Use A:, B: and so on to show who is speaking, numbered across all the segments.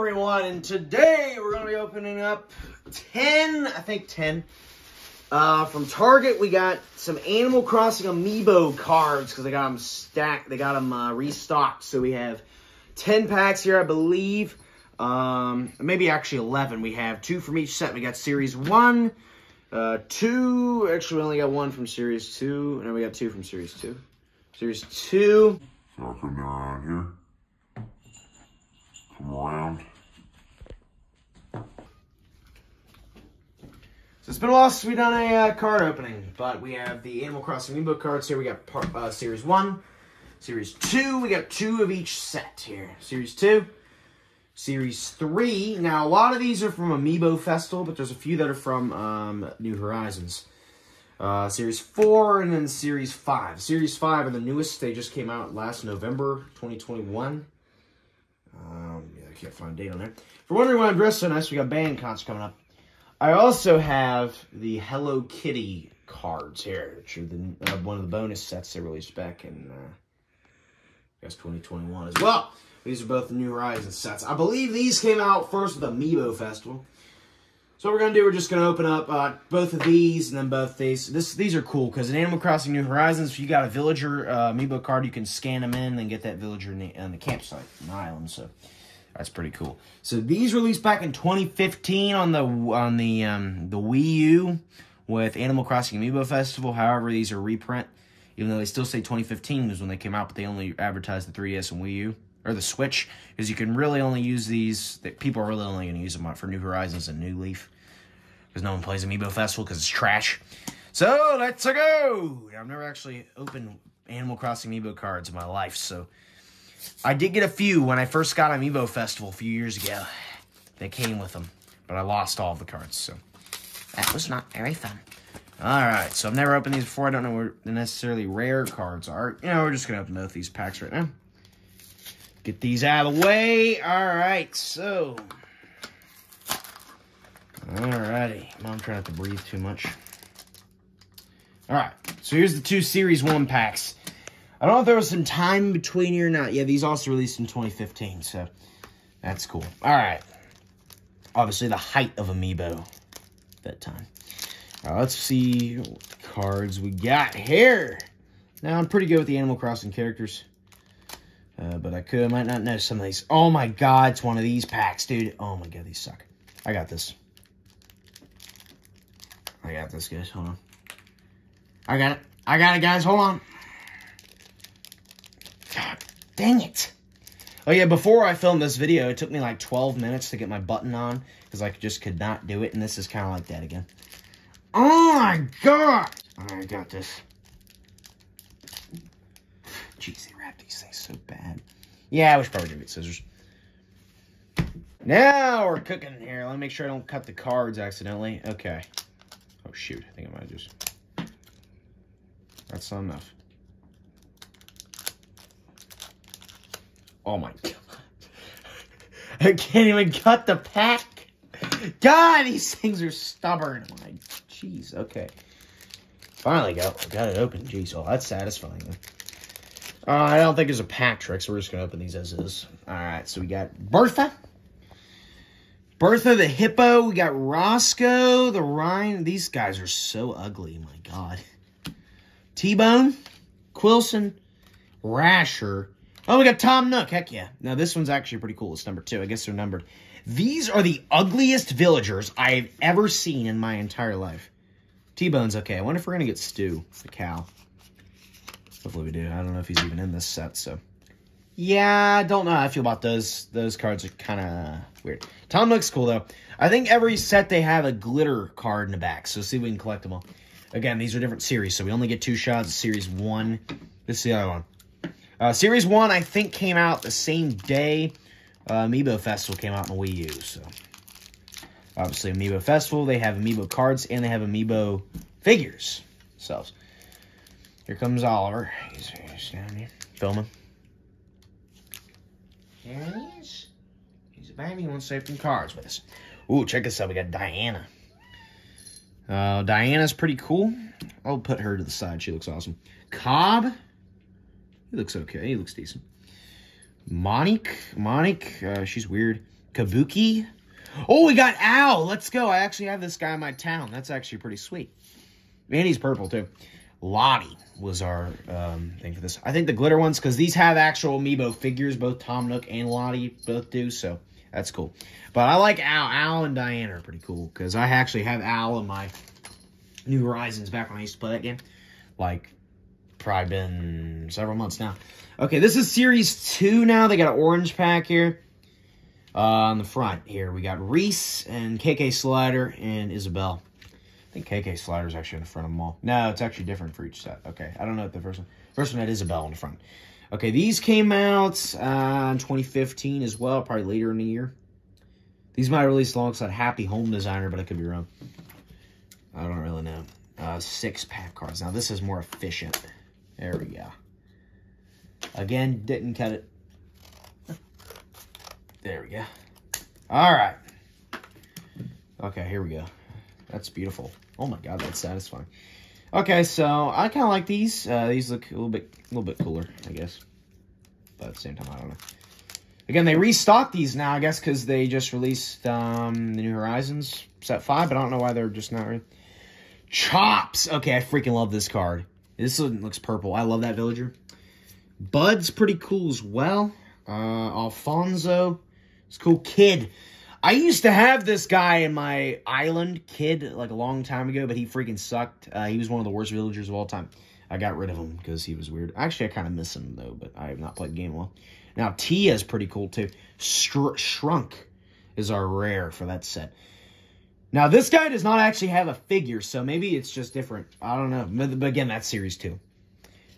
A: everyone, and today we're going to be opening up 10, I think 10, uh, from Target. We got some Animal Crossing Amiibo cards because they got them stacked, they got them uh, restocked. So we have 10 packs here, I believe. Um, maybe actually 11. We have two from each set. We got Series 1, uh, 2, actually we only got one from Series 2, and then we got two from Series 2. Series 2.
B: So I'll come around here. Around.
A: So it's been a while since we've done a uh, card opening, but we have the Animal Crossing Amiibo cards here. We got part, uh, Series 1, Series 2. We got two of each set here. Series 2, Series 3. Now, a lot of these are from Amiibo Festival, but there's a few that are from um, New Horizons. Uh, series 4 and then Series 5. Series 5 are the newest. They just came out last November 2021. Can't find a date on there. For wondering why I'm dressed so nice, we got band cons coming up. I also have the Hello Kitty cards here, which are the, uh, one of the bonus sets they released back in, uh, I guess, 2021 as well. These are both the New Horizons sets. I believe these came out first with Amiibo Festival. So what we're going to do, we're just going to open up uh, both of these and then both these. This These are cool because in Animal Crossing New Horizons, if you got a villager uh, amiibo card, you can scan them in and get that villager in the, on the campsite, on the island. So that's pretty cool. So these released back in 2015 on the on the um, the Wii U with Animal Crossing Amiibo Festival. However, these are reprint, even though they still say 2015 was when they came out, but they only advertised the 3DS and Wii U or the Switch, because you can really only use these. That people are really only going to use them for New Horizons and New Leaf, because no one plays Amiibo Festival because it's trash. So let's go. I've never actually opened Animal Crossing Amiibo cards in my life, so I did get a few when I first got Amiibo Festival a few years ago. They came with them, but I lost all the cards, so that was not very fun. All right, so I've never opened these before. I don't know where the necessarily rare cards are. You know, we're just gonna open both these packs right now. Get these out of the way. All right, so. All righty. Mom trying not to breathe too much. Alright, so here's the two Series 1 packs. I don't know if there was some time between here or not. Yeah, these also released in 2015, so that's cool. Alright. Obviously the height of Amiibo that time. All right, let's see what cards we got here. Now, I'm pretty good with the Animal Crossing characters. Uh, but I could, I might not know some of these. Oh my god, it's one of these packs, dude. Oh my god, these suck. I got this. I got this, guys. Hold on. I got it. I got it, guys. Hold on. Dang it. Oh yeah, before I filmed this video, it took me like 12 minutes to get my button on because I just could not do it, and this is kind of like that again. Oh my god! I got this. Jeez, they wrap these things so bad. Yeah, I should probably gonna get scissors. Now we're cooking here. Let me make sure I don't cut the cards accidentally. Okay. Oh shoot, I think I might just... That's not enough. Oh my god. I can't even cut the pack. God, these things are stubborn. My jeez, okay. Finally got, got it open. Jeez, oh, that's satisfying. Uh, I don't think there's a pack trick, so we're just going to open these as is. All right, so we got Bertha. Bertha the hippo. We got Roscoe the Rhine. These guys are so ugly. My God. T-Bone. Quilson. Rasher. Oh, we got Tom Nook. Heck yeah. Now, this one's actually pretty cool. It's number two. I guess they're numbered. These are the ugliest villagers I've ever seen in my entire life. T-Bone's okay. I wonder if we're going to get Stu, the cow. Hopefully we do. I don't know if he's even in this set, so. Yeah, don't know how I feel about those. Those cards are kind of weird. Tom Nook's cool, though. I think every set they have a glitter card in the back, so see if we can collect them all. Again, these are different series, so we only get two shots. Series 1. This is the other one. Uh, series 1, I think, came out the same day uh, Amiibo Festival came out on Wii U, so... Obviously, Amiibo Festival, they have Amiibo cards, and they have Amiibo figures themselves. Here comes Oliver. He's, he's down here filming. There he is. He's a baby. He wants to open cards with us. Ooh, check this out. We got Diana. Uh, Diana's pretty cool. I'll put her to the side. She looks awesome. Cobb. He looks okay. He looks decent. Monique. Monique. Uh, she's weird. Kabuki. Oh, we got Al. Let's go. I actually have this guy in my town. That's actually pretty sweet. And he's purple, too. Lottie was our um, thing for this. I think the glitter ones, because these have actual amiibo figures. Both Tom Nook and Lottie both do, so that's cool. But I like Al. Al and Diana are pretty cool, because I actually have Al in my New Horizons back when I used to play that game. Like, probably been several months now. Okay, this is Series 2 now. They got an orange pack here. Uh, on the front here, we got Reese and KK Slider and Isabelle. I think KK Slider is actually in the front of them all. No, it's actually different for each set. Okay, I don't know if the first one. First one had Isabelle in the front. Okay, these came out uh, in 2015 as well, probably later in the year. These might release alongside Happy Home Designer, but I could be wrong. I don't really know. Uh, six pack cards. Now this is more efficient. There we go. Again, didn't cut it. There we go. All right. Okay, here we go. That's beautiful. Oh my god, that's satisfying. Okay, so I kind of like these. Uh, these look a little bit, a little bit cooler, I guess. But at the same time, I don't know. Again, they restocked these now, I guess, because they just released um, the New Horizons set five. But I don't know why they're just not. Chops. Okay, I freaking love this card. This one looks purple. I love that villager. Bud's pretty cool as well. Uh, Alfonso. It's cool. Kid. I used to have this guy in my island, Kid, like a long time ago, but he freaking sucked. Uh, he was one of the worst villagers of all time. I got rid of him because he was weird. Actually, I kind of miss him, though, but I have not played game well. Now, Tia's pretty cool, too. Str Shrunk is our rare for that set. Now, this guy does not actually have a figure, so maybe it's just different. I don't know. But again, that's Series 2.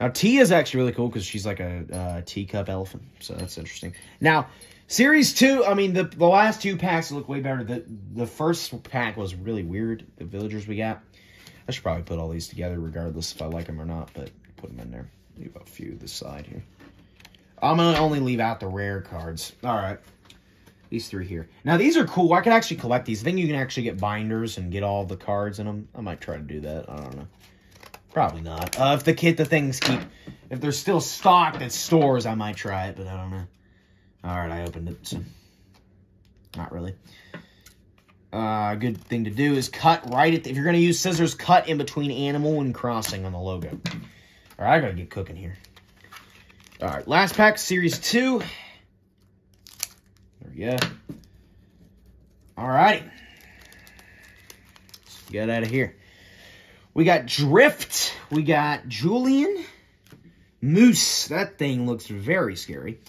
A: Now, T is actually really cool because she's like a uh, teacup elephant, so that's interesting. Now, Series 2, I mean, the, the last two packs look way better. The, the first pack was really weird, the villagers we got. I should probably put all these together regardless if I like them or not, but put them in there. Leave a few this side here. I'm going to only leave out the rare cards. All right. These three here. Now, these are cool. I can actually collect these. I think you can actually get binders and get all the cards in them. I might try to do that. I don't know. Probably not. Uh, if the kit, the things keep... If they're still stocked at stores, I might try it, but I don't know. All right, I opened it. So not really. Uh, good thing to do is cut right at... The, if you're going to use scissors, cut in between animal and crossing on the logo. All right, I got to get cooking here. All right, last pack, Series 2. We go. All right. Let's get out of here. We got Drift. We got Julian. Moose. That thing looks very scary.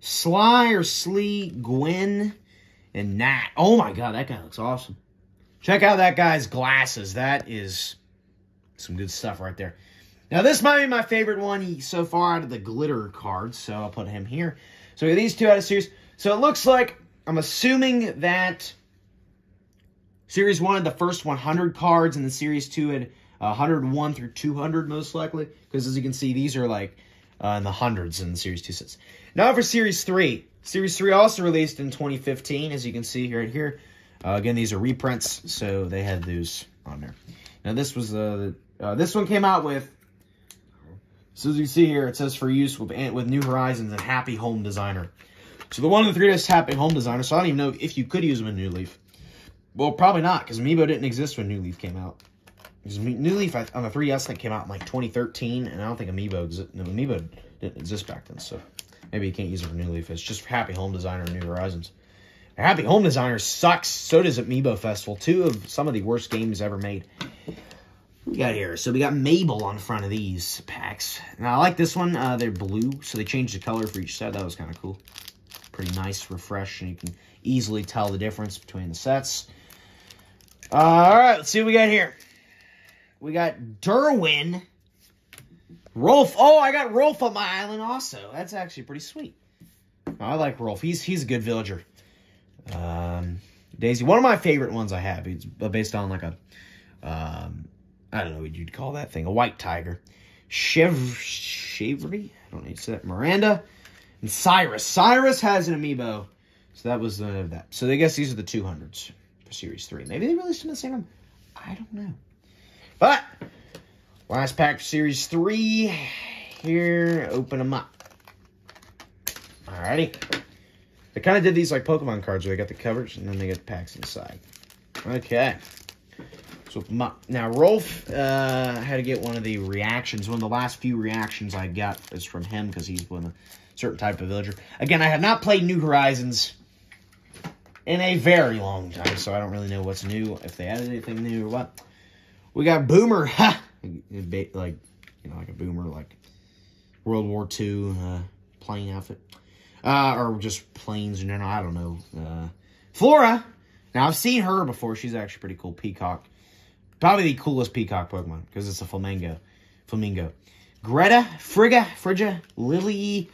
A: Sly or Slee, Gwen, and Nat. Oh my god, that guy looks awesome. Check out that guy's glasses. That is some good stuff right there. Now, this might be my favorite one so far out of the glitter cards, so I'll put him here. So these two out of series. So it looks like, I'm assuming that Series 1 had the first 100 cards, and the Series 2 had 101 through 200, most likely. Because as you can see, these are like uh, in the hundreds in the Series 2 sets. Now for Series 3. Series 3 also released in 2015, as you can see right here. Uh, again, these are reprints, so they had those on there. Now this was uh, uh, this one came out with. So as you see here, it says for use with with New Horizons and Happy Home Designer. So the one of the three is Happy Home Designer. So I don't even know if you could use them in New Leaf. Well, probably not, because Amiibo didn't exist when New Leaf came out. New Leaf on the 3DS think came out in like 2013, and I don't think Amiibo no, Amiibo didn't exist back then. So maybe you can't use it for New Leaf. It's just Happy Home Designer and New Horizons. Happy Home Designer sucks. So does Amiibo Festival. Two of some of the worst games ever made. We got here. So we got Mabel on front of these packs. Now I like this one. Uh, they're blue, so they changed the color for each set. That was kind of cool. Pretty nice, refresh, and you can easily tell the difference between the sets. Uh, all right, let's see what we got here. We got Derwin. Rolf. Oh, I got Rolf on my island also. That's actually pretty sweet. I like Rolf. He's he's a good villager. Um, Daisy, one of my favorite ones I have. It's based on like a, um, I don't know what you'd call that thing, a white tiger. Chev Chevry, I don't need to say that. Miranda and Cyrus. Cyrus has an amiibo, so that was the end of that. So I guess these are the 200s for Series 3. Maybe they released them in the same time. I don't know. But, last pack for Series 3. Here, open them up. Alrighty. They kind of did these like Pokemon cards where they got the covers and then they got the packs inside. Okay. So my, now Rolf uh, had to get one of the reactions. One of the last few reactions I got is from him because he's one of certain type of villager. Again, I have not played New Horizons in a very long time, so I don't really know what's new, if they added anything new or what. We got Boomer, ha! Like, you know, like a Boomer, like World War II uh, plane outfit. Uh, or just planes in general, I don't know. Uh, Flora, now I've seen her before. She's actually pretty cool. Peacock. Probably the coolest peacock Pokemon, because it's a flamingo. Flamingo. Greta, Frigga, Frigga, Lily,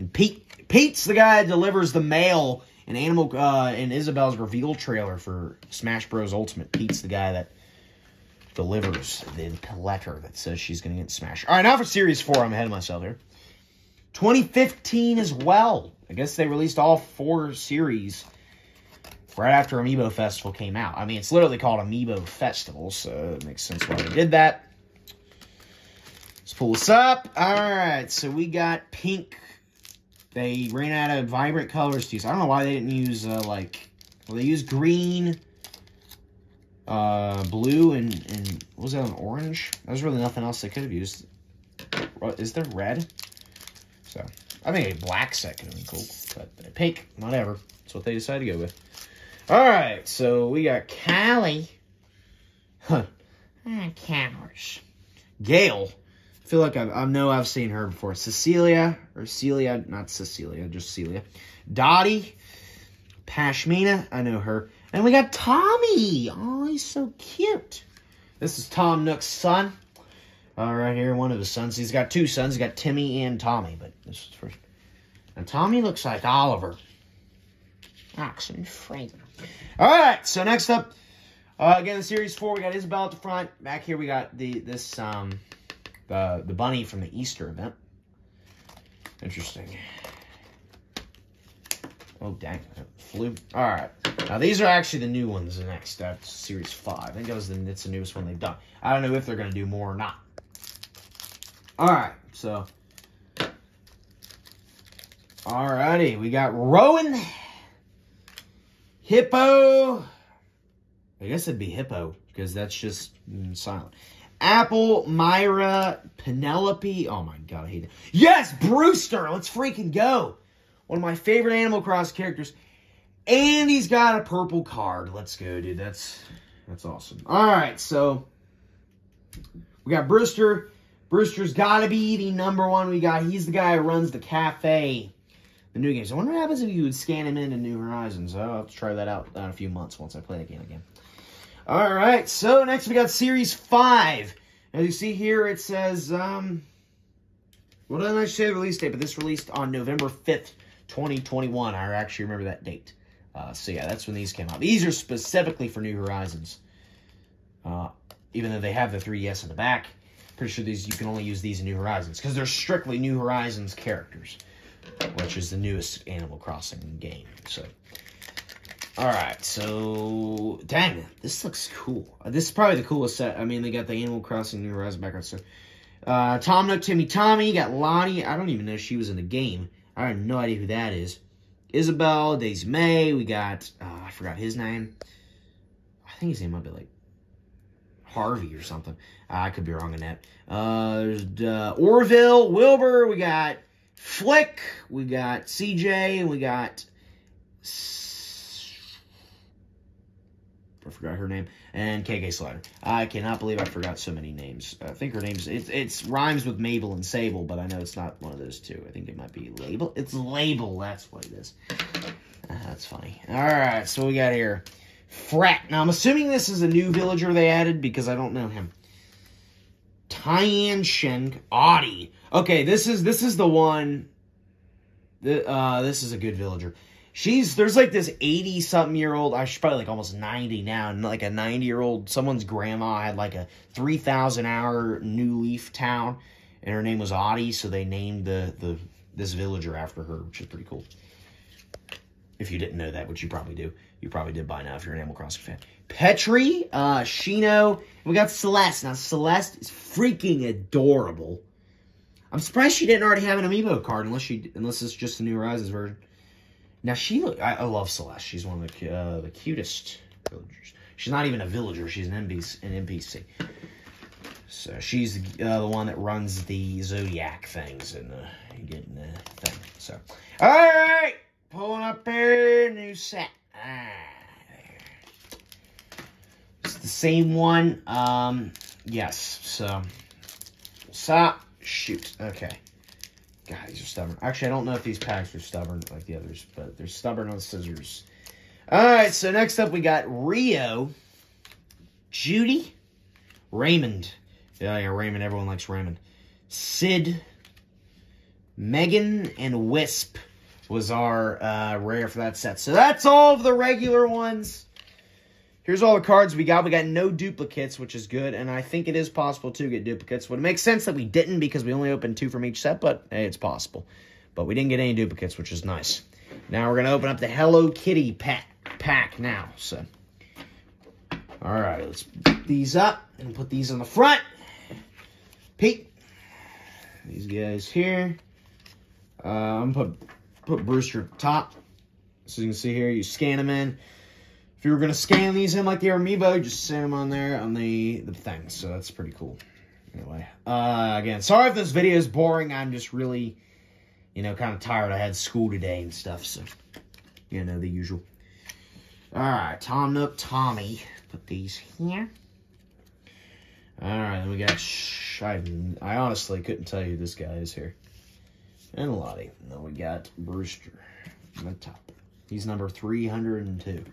A: and Pete. Pete's the guy that delivers the mail in Animal uh, in Isabelle's reveal trailer for Smash Bros. Ultimate. Pete's the guy that delivers the letter that says she's going to get Smash. All right, now for Series 4. I'm ahead of myself here. 2015 as well. I guess they released all four series right after Amiibo Festival came out. I mean, it's literally called Amiibo Festival, so it makes sense why they did that. Let's pull this up. All right, so we got pink. They ran out of vibrant colors to use. I don't know why they didn't use, uh, like, well, they used green, uh, blue, and, and, what was that, an orange? There's really nothing else they could have used. Is there red? So, I think a black set could have been cool, but pink, whatever. That's what they decided to go with. All right, so we got Callie. Huh. Ah. Gail. Feel like I've, I know I've seen her before. Cecilia, or Celia, not Cecilia, just Celia. Dottie. Pashmina, I know her. And we got Tommy. Oh, he's so cute. This is Tom Nook's son. Uh, right here, one of his sons. He's got two sons. He's got Timmy and Tommy, but this is first. And Tommy looks like Oliver. Oxen Fraser. All right, so next up, uh, again, the series four, we got Isabelle at the front. Back here, we got the this um the the bunny from the Easter event. Interesting. Oh dang, flew. All right, now these are actually the new ones. The next step, series five. I think that was the it's the newest one they've done. I don't know if they're gonna do more or not. All right, so. Alrighty, we got Rowan Hippeux. I guess it'd be Hippeux because that's just mm, silent. Apple, Myra, Penelope. Oh my god, I hate it. Yes, Brewster. Let's freaking go. One of my favorite Animal Cross characters. And he's got a purple card. Let's go, dude. That's that's awesome. All right, so we got Brewster. Brewster's got to be the number one we got. He's the guy who runs the cafe, the new games. I wonder what happens if you would scan him into New Horizons. I'll have to try that out in a few months once I play the game again. All right, so next we got Series 5. As you see here, it says, um, well, doesn't actually say release date, but this released on November 5th, 2021. I actually remember that date. Uh, so yeah, that's when these came out. These are specifically for New Horizons. Uh, even though they have the 3DS in the back, pretty sure these you can only use these in New Horizons because they're strictly New Horizons characters, which is the newest Animal Crossing game. So, all right, so dang, this looks cool. Uh, this is probably the coolest set. I mean, they got the Animal Crossing New Horizons background. So, uh, Tom Nook, Timmy, Tommy, got Lonnie. I don't even know she was in the game. I have no idea who that is. Isabelle, Daisy Mae. We got uh, I forgot his name. I think his name might be like Harvey or something. I could be wrong on that. Uh, uh, Orville, Wilbur, we got Flick, we got CJ, we got. I forgot her name. And KK Slider. I cannot believe I forgot so many names. I think her name's. It it's rhymes with Mabel and Sable, but I know it's not one of those two. I think it might be Label. It's Label. That's what it is. Uh, that's funny. All right, so we got here. Frett. Now, I'm assuming this is a new villager they added because I don't know him. Tiansheng Audie. Okay, this is this is the one. The, uh, this is a good villager. She's there's like this 80 something year old. I she's probably like almost 90 now, and like a 90 year old. Someone's grandma had like a 3,000 hour New Leaf town, and her name was Audie, so they named the the this villager after her, which is pretty cool. If you didn't know that, which you probably do, you probably did by now if you're an Animal Crossing fan. Petri, uh, Shino, we got Celeste. Now, Celeste is freaking adorable. I'm surprised she didn't already have an amiibo card, unless she, unless it's just the New Horizons version. Now she, I, I love Celeste. She's one of the uh, the cutest villagers. She's not even a villager. She's an NPC. An NPC. So she's uh, the one that runs the zodiac things and uh, getting the thing. So, all right, pulling up here, new set. Ah. It's the same one. Um, yes. So, stop. Shoot. Okay. God, these are stubborn. Actually, I don't know if these packs are stubborn like the others, but they're stubborn on scissors. All right, so next up we got Rio, Judy, Raymond. Yeah, yeah, Raymond. Everyone likes Raymond. Cyd, Megan, and Wisp was our uh, rare for that set. So that's all of the regular ones. Here's all the cards we got. We got no duplicates, which is good, and I think it is possible to get duplicates. Would it make sense that we didn't because we only opened two from each set, but hey, it's possible. But we didn't get any duplicates, which is nice. Now we're gonna open up the Hello Kitty pack pack now. So, all right, let's put these up and put these on the front. Pete, these guys here. Uh, I'm gonna put put Brewster top. So you can see here, you scan them in. If you were gonna scan these in like the Amiibo, just send them on there on the the thing. So that's pretty cool. Anyway, uh, again, sorry if this video is boring. I'm just really, you know, kind of tired. I had school today and stuff, so you know the usual. All right, Tom Nook, Tommy. Put these here. All right, then we got. I, I honestly couldn't tell you this guy is here. And Lottie. Then we got Brewster on the top. He's number 302.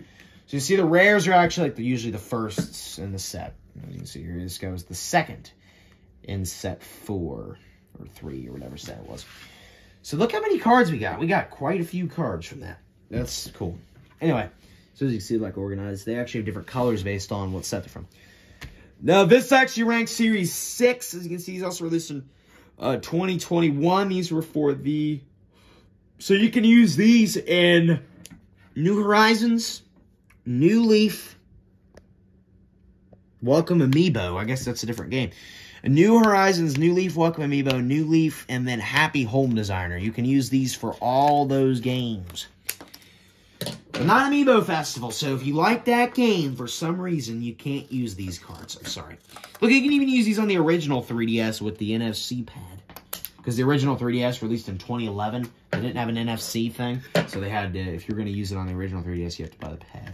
A: So you see the rares are actually like the, usually the firsts in the set. As you can see here, this guy was the second in set four or three or whatever set it was. So look how many cards we got. We got quite a few cards from that. That's cool. Anyway, so as you can see, like organized, they actually have different colors based on what set they're from. Now, this actually ranks Series 6. As you can see, he's also released in uh, 2021. These were for the... So you can use these in New Horizons, New Leaf, Welcome Amiibo. I guess that's a different game. New Horizons, New Leaf, Welcome Amiibo, New Leaf, and then Happy Home Designer. You can use these for all those games. But not Amiibo Festival, so if you like that game, for some reason, you can't use these cards. I'm sorry. Look, you can even use these on the original 3DS with the NFC pad. Because the original 3DS released in 2011, they didn't have an NFC thing, so they had to, if you're going to use it on the original 3DS, you have to buy the pad.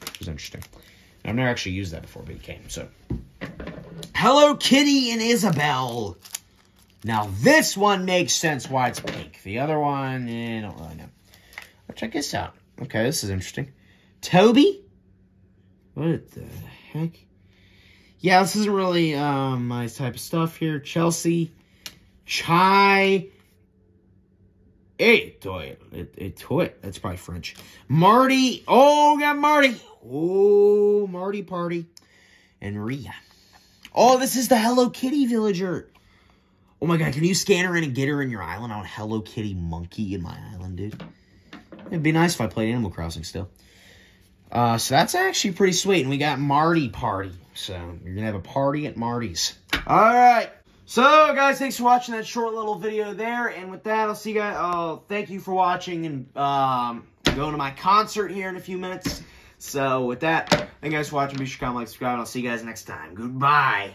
A: Which is interesting. I've never actually used that before, but it came, so. Hello Kitty and Isabelle. Now, this one makes sense why it's pink. The other one, eh, I don't really know. I'll check this out. Okay, this is interesting. Toby? What the heck? Yeah, this isn't really um, my type of stuff here. Chelsea. Chai. It, toy. That's probably French. Marty. Oh, we got Marty. Oh, Marty Party. And Ria. Oh, this is the Hello Kitty villager. Oh my god, can you scan her in and get her in your island? I want Hello Kitty monkey in my island, dude. It'd be nice if I played Animal Crossing still. Uh, so that's actually pretty sweet. And we got Marty Party. So you're going to have a party at Marty's. All right. So, guys, thanks for watching that short little video there. And with that, I'll see you guys. Uh, thank you for watching and um, going to my concert here in a few minutes. So, with that, thank you guys for watching. Be sure to comment, like, subscribe, and I'll see you guys next time. Goodbye.